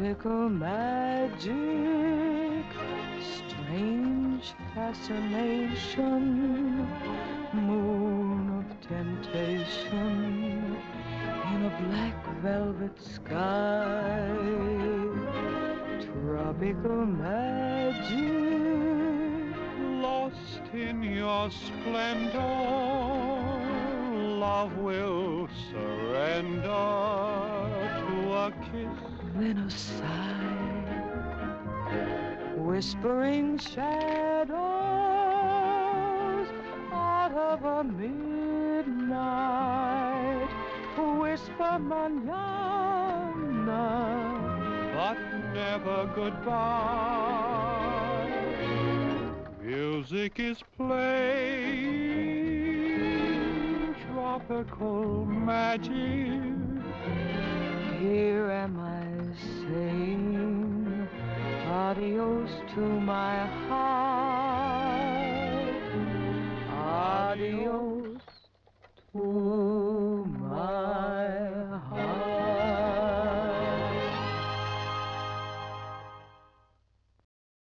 tropical magic, strange fascination, moon of temptation in a black velvet sky, tropical magic, lost in your splendor, love will surrender kiss. then a sigh, whispering shadows out of a midnight, whisper manana. but never goodbye. Music is playing tropical magic. adios to my heart.